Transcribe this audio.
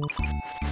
you